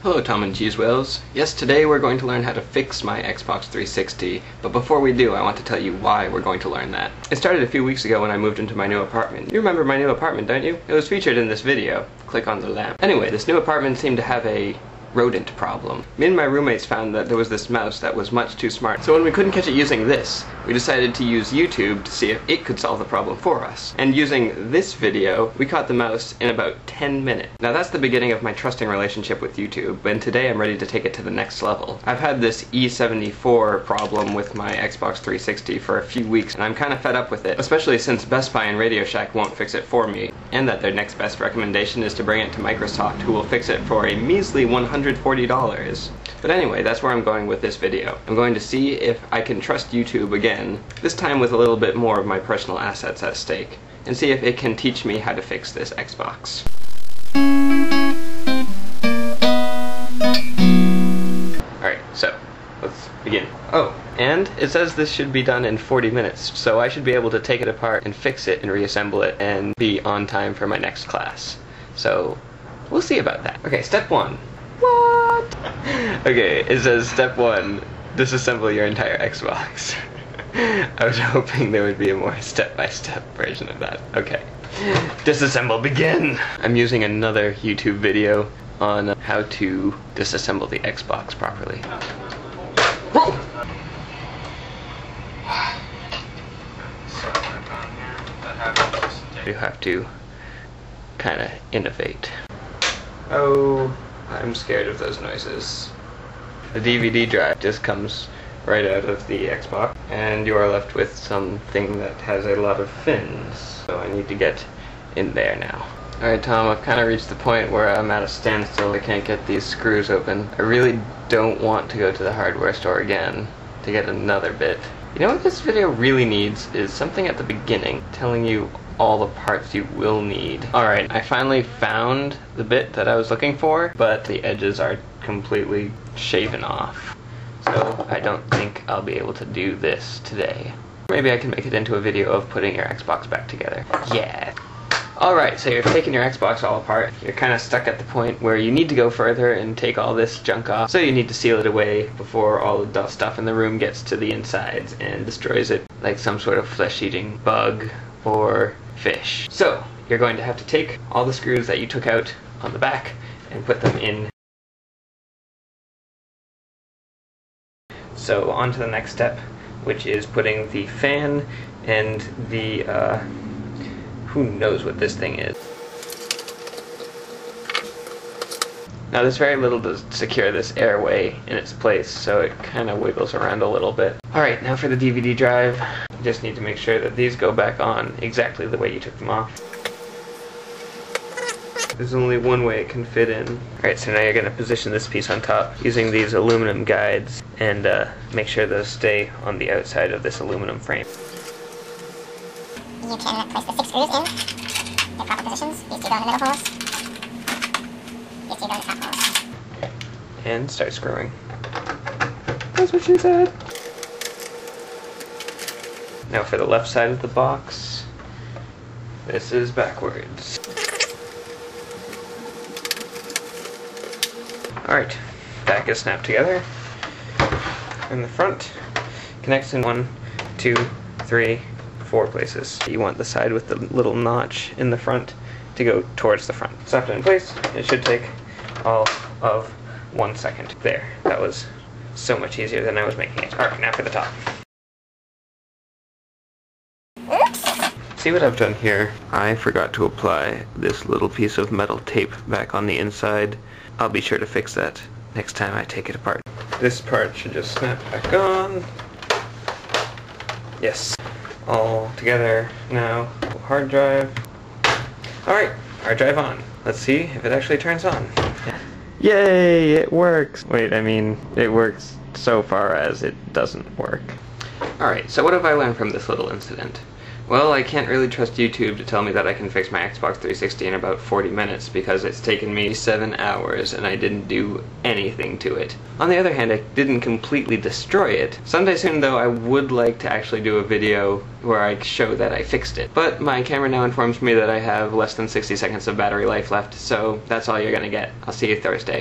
Hello Tom and Cheese. Yes, today we're going to learn how to fix my Xbox 360, but before we do, I want to tell you why we're going to learn that. It started a few weeks ago when I moved into my new apartment. You remember my new apartment, don't you? It was featured in this video. Click on the lamp. Anyway, this new apartment seemed to have a rodent problem. Me and my roommates found that there was this mouse that was much too smart, so when we couldn't catch it using this, we decided to use YouTube to see if it could solve the problem for us. And using this video, we caught the mouse in about 10 minutes. Now that's the beginning of my trusting relationship with YouTube, and today I'm ready to take it to the next level. I've had this E74 problem with my Xbox 360 for a few weeks, and I'm kind of fed up with it, especially since Best Buy and Radio Shack won't fix it for me, and that their next best recommendation is to bring it to Microsoft, who will fix it for a measly 140 But anyway, that's where I'm going with this video. I'm going to see if I can trust YouTube again, this time with a little bit more of my personal assets at stake, and see if it can teach me how to fix this Xbox. Alright, so, let's begin. Oh, and it says this should be done in 40 minutes, so I should be able to take it apart and fix it and reassemble it and be on time for my next class. So, we'll see about that. Okay, step one. What? Okay, it says step one, disassemble your entire Xbox. I was hoping there would be a more step-by-step -step version of that. Okay. Disassemble begin! I'm using another YouTube video on how to disassemble the Xbox properly. Whoa! You have to kind of innovate. Oh, I'm scared of those noises. The DVD drive just comes right out of the Xbox, and you are left with something that has a lot of fins. So I need to get in there now. Alright Tom, I've kind of reached the point where I'm at a standstill. I can't get these screws open. I really don't want to go to the hardware store again to get another bit. You know what this video really needs is something at the beginning telling you all the parts you will need. Alright, I finally found the bit that I was looking for, but the edges are completely shaven off. So I don't think I'll be able to do this today. Maybe I can make it into a video of putting your Xbox back together. Yeah. Alright, so you're taking your Xbox all apart. You're kind of stuck at the point where you need to go further and take all this junk off. So you need to seal it away before all the stuff in the room gets to the insides and destroys it like some sort of flesh-eating bug or fish. So you're going to have to take all the screws that you took out on the back and put them in. So on to the next step, which is putting the fan and the, uh, who knows what this thing is. Now there's very little to secure this airway in its place, so it kind of wiggles around a little bit. Alright, now for the DVD drive. You just need to make sure that these go back on exactly the way you took them off. There's only one way it can fit in. Alright, so now you're going to position this piece on top using these aluminum guides and uh, make sure those stay on the outside of this aluminum frame. You can place the six screws in the proper positions. These two go in the middle holes. These two go in the top holes. And start screwing. That's what she said. Now for the left side of the box, this is backwards. Alright, back is snapped together. And the front connects in one, two, three, four places. You want the side with the little notch in the front to go towards the front. Snapped it in place. It should take all of one second. There, that was so much easier than I was making it. Alright, now for the top. See what I've done here? I forgot to apply this little piece of metal tape back on the inside. I'll be sure to fix that next time I take it apart. This part should just snap back on. Yes. All together now. Hard drive. Alright, hard drive on. Let's see if it actually turns on. Yay, it works! Wait, I mean, it works so far as it doesn't work. Alright, so what have I learned from this little incident? Well, I can't really trust YouTube to tell me that I can fix my Xbox 360 in about 40 minutes because it's taken me 7 hours and I didn't do anything to it. On the other hand, I didn't completely destroy it. Someday soon though, I would like to actually do a video where I show that I fixed it. But my camera now informs me that I have less than 60 seconds of battery life left, so that's all you're gonna get. I'll see you Thursday.